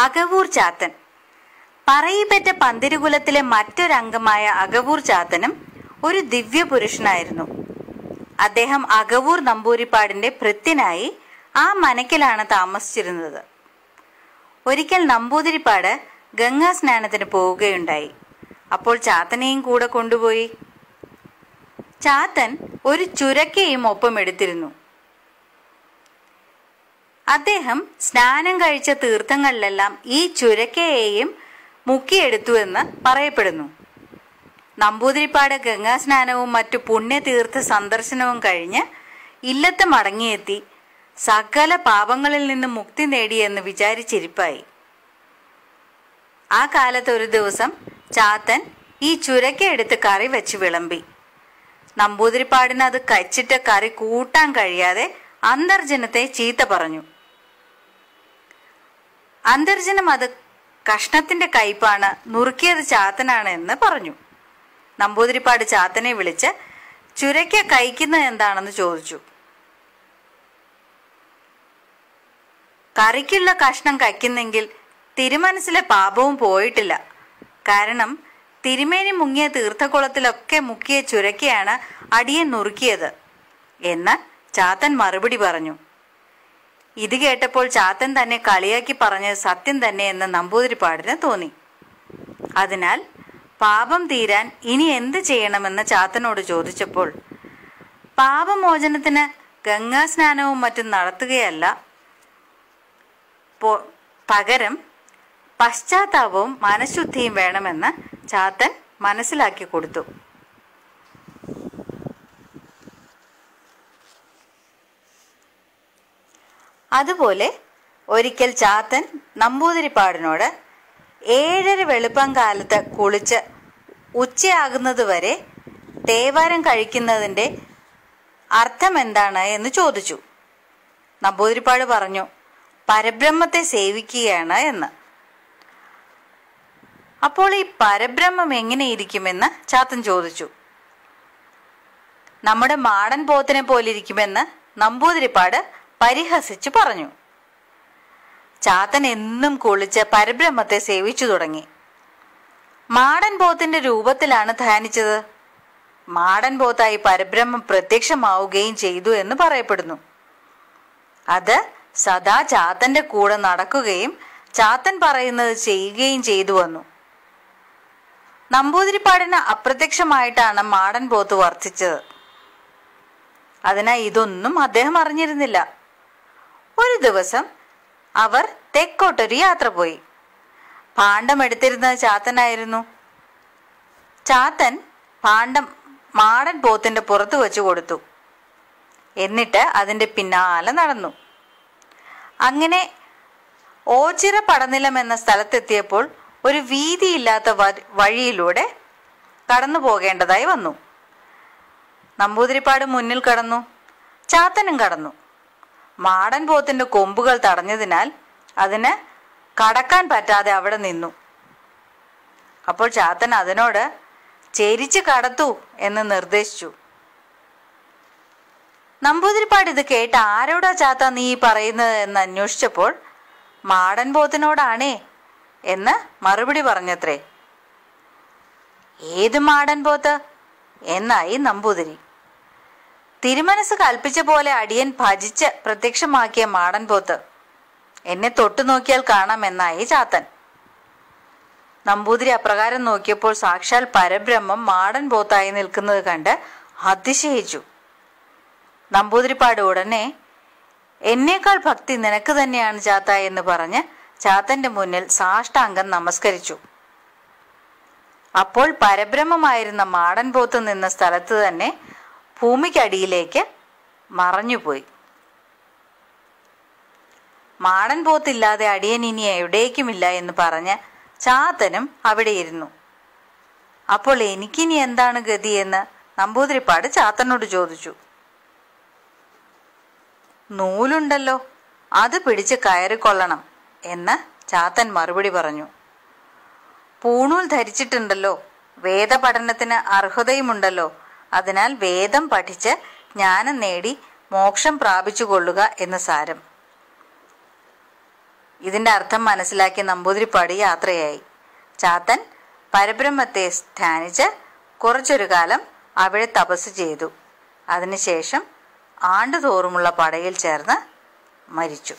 അകവൂർ ചാത്തൻ. പറയിപ്പറ്റ പന്തിരുകുലത്തിലെ മറ്റൊരംഗമായ അകവൂർ ചാത്തനും ഒരു ദിവ്യ പുരുഷനായിരുന്നു അദ്ദേഹം അകവൂർ നമ്പൂരിപ്പാടിന്റെ ഭൃത്യനായി ആ മനക്കിലാണ് താമസിച്ചിരുന്നത്. ഒരിക്കൽ നമ്പൂതിരിപ്പാട് ഗംഗാ സ്നാനത്തിന് പോവുകയുണ്ടായി. അപ്പോൾ ചാത്തനെയും കൂടെ കൊണ്ടുപോയി. ചാത്തൻ ഒരു ചുരക്കയും ഒപ്പം എടുത്തിരുന്നു അദ്ദേഹം സ്നാനം കഴിച്ച തീർത്ഥങ്ങളിലെല്ലാം ഈ ചുരക്കയെയും മുക്കിയെടുത്തു എന്ന് പറയപ്പെടുന്നു. നമ്പൂതിരിപ്പാട് ഗംഗാസ്നാനവും മറ്റു പുണ്യതീർത്ഥ സന്ദർശനവും കഴിഞ്ഞ് ഇല്ലത്ത് മടങ്ങിയെത്തി സകല പാപങ്ങളിൽ നിന്ന് മുക്തി നേടിയെന്ന് വിചാരിച്ചിരിപ്പായി. ആ കാലത്ത് ഒരു ദിവസം ചാത്തൻ ഈ ചുരക്ക എടുത്ത് കറി വെച്ച് വിളമ്പി. നമ്പൂതിരിപ്പാടിന് അത് കഴിച്ചിട്ട് കറി കൂട്ടാൻ കഴിയാതെ അന്തർജനത്തെ ചീത്ത പറഞ്ഞു. അന്തർജനം അത് കഷ്ണത്തിന്റെ കയ്പാണ് നുറുക്കിയത് ചാത്തനാണ് എന്ന് പറഞ്ഞു. നമ്പൂതിരിപ്പാട് ചാത്തനെ വിളിച്ച് ചുരയ്ക്ക കഴിക്കുന്നത് എന്താണെന്ന് ചോദിച്ചു. കറിക്കുള്ള കഷ്ണം കയ്ക്കുന്നെങ്കിൽ തിരുമനസിലെ പാപവും പോയിട്ടില്ല. കാരണം തിരുമേനി മുങ്ങിയ തീർത്ഥകുളത്തിലൊക്കെ മുക്കിയ ചുരക്കയാണ് അടിയൻ നുറുക്കിയത് എന്ന് ചാത്തൻ മറുപടി പറഞ്ഞു. ഇത് കേട്ടപ്പോൾ ചാത്തൻ തന്നെ കളിയാക്കി പറഞ്ഞത് സത്യം തന്നെ എന്ന് നമ്പൂതിരിപ്പാടിന് തോന്നി. അതിനാൽ പാപം തീരാൻ ഇനി എന്ത് ചെയ്യണമെന്ന് ചാത്തനോട് ചോദിച്ചപ്പോൾ പാപമോചനത്തിന് ഗംഗാസ്നാനവും മറ്റും നടത്തുകയല്ല. പകരം പശ്ചാത്താപവും മനഃശുദ്ധിയും വേണമെന്ന് ചാത്തൻ മനസ്സിലാക്കി കൊടുത്തു. അതുപോലെ ഒരിക്കൽ ചാത്തൻ നമ്പൂതിരിപ്പാടിനോട് ഏഴര വെളുപ്പം കാലത്ത് കുളിച്ച് ഉച്ചയാകുന്നതുവരെ തേവാരം കഴിക്കുന്നതിന്റെ അർത്ഥം എന്താണ് എന്ന് ചോദിച്ചു. നമ്പൂതിരിപ്പാട് പറഞ്ഞു പരബ്രഹ്മത്തെ സേവിക്കുകയാണ് എന്ന്. അപ്പോൾ ഈ പരബ്രഹ്മം എങ്ങനെ ഇരിക്കുമെന്ന് ചാത്തൻ ചോദിച്ചു. നമ്മുടെ മാടൻ പോത്തിനെ പോലെ ഇരിക്കുമെന്ന് നമ്പൂതിരിപ്പാട് പരിഹസിച്ചു പറഞ്ഞു. ചാത്തൻ എന്നും കുളിച്ച് പരബ്രഹ്മത്തെ സേവിച്ചു തുടങ്ങി. മാടൻ പോത്തിന്റെ രൂപത്തിലാണ് ധ്യാനിച്ചത്. മാടൻ പോത്തായി പരബ്രഹ്മം പ്രത്യക്ഷമാവുകയും ചെയ്തു എന്ന് പറയപ്പെടുന്നു. അത് സദാ ചാത്തന്റെ കൂടെ നടക്കുകയും ചാത്തൻ പറയുന്നത് ചെയ്യുകയും ചെയ്തു വന്നു. നമ്പൂതിരിപ്പാടിന് അപ്രത്യക്ഷമായിട്ടാണ് മാടൻ പോത്ത് വർത്തിച്ചത്. അതിനാൽ ഇതൊന്നും അദ്ദേഹം അറിഞ്ഞിരുന്നില്ല. ഒരു ദിവസം അവർ തെക്കോട്ടൊരു യാത്ര പോയി. പാണ്ഡം എടുത്തിരുന്നത് ചാത്തനായിരുന്നു. ചാത്തൻ പാണ്ഡം മാടൻ പോത്തിന്റെ പുറത്ത് വെച്ചു കൊടുത്തു. എന്നിട്ട് അതിന്റെ പിന്നാലെ നടന്നു. അങ്ങനെ ഓച്ചിറ പടനിലം എന്ന സ്ഥലത്തെത്തിയപ്പോൾ ഒരു വീതിയില്ലാത്ത വഴിയിലൂടെ കടന്നു പോകേണ്ടതായി വന്നു. നമ്പൂതിരിപ്പാട് മുന്നിൽ കടന്നു. ചാത്തനും കടന്നു. മാടൻ പോത്തിന്റെ കൊമ്പുകൾ തടഞ്ഞതിനാൽ അതിന് കടക്കാൻ പറ്റാതെ അവിടെ നിന്നു. അപ്പോൾ ചാത്തൻ അതിനോട് ചേരിച്ച് കടത്തു എന്ന് നിർദ്ദേശിച്ചു. നമ്പൂതിരിപ്പാട് ഇത് കേട്ട് ആരോടാ ചാത്ത നീ പറയുന്നത് എന്ന് അന്വേഷിച്ചപ്പോൾ മാടൻ പോത്തിനോടാണേ എന്ന് മറുപടി പറഞ്ഞത്രേ. ഏത് മാടൻ പോത്ത്? എന്നായി നമ്പൂതിരി. തിരുമനസ് കൽപ്പിച്ച പോലെ അടിയൻ ഭജിച്ച് പ്രത്യക്ഷമാക്കിയ മാടൻ പോത്ത്. എന്നെ തൊട്ടു നോക്കിയാൽ കാണാം എന്നായി ചാത്തൻ. നമ്പൂതിരി അപ്രകാരം നോക്കിയപ്പോൾ സാക്ഷാൽ പരബ്രഹ്മം മാടൻ പോത്തായി നിൽക്കുന്നത് കണ്ട് അതിശയിച്ചു. നമ്പൂതിരിപ്പാട് ഉടനെ എന്നേക്കാൾ ഭക്തി നിനക്ക് തന്നെയാണ് ചാത്ത എന്ന് പറഞ്ഞ് ചാത്തന്റെ മുന്നിൽ സാഷ്ടാംഗം നമസ്കരിച്ചു. അപ്പോൾ പരബ്രഹ്മമായിരുന്ന മാടൻ പോത്ത് നിന്ന സ്ഥലത്ത് തന്നെ ഭൂമിക്കടിയിലേക്ക് മറഞ്ഞുപോയി. മാടൻ പോത്തില്ലാതെ അടിയൻ ഇനി എവിടേക്കുമില്ല എന്ന് പറഞ്ഞ് ചാത്തനും അവിടെ ഇരുന്നു. അപ്പോൾ എനിക്കിനി എന്താണ് ഗതി എന്ന് നമ്പൂതിരിപ്പാട് ചാത്തനോട് ചോദിച്ചു. നൂലുണ്ടല്ലോ അത് പിടിച്ച് കയറിക്കൊള്ളണം എന്ന് ചാത്തൻ മറുപടി പറഞ്ഞു. പൂണൂൽ ധരിച്ചിട്ടുണ്ടല്ലോ വേദപഠനത്തിന് അർഹതയുമുണ്ടല്ലോ അതിനാൽ വേദം പഠിച്ച് ജ്ഞാനം നേടി മോക്ഷം പ്രാപിച്ചു കൊള്ളുക എന്ന് സാരം. ഇതിന്റെ അർത്ഥം മനസ്സിലാക്കിയ നമ്പൂതിരിപ്പാടി യാത്രയായി. ചാത്തൻ പരബ്രഹ്മത്തെ ധ്യാനിച്ച് കുറച്ചൊരു കാലം അവിടെ തപസ് ചെയ്തു. അതിനുശേഷം ആണ്ടുതോറുമുള്ള പടയിൽ ചേർന്ന് മരിച്ചു.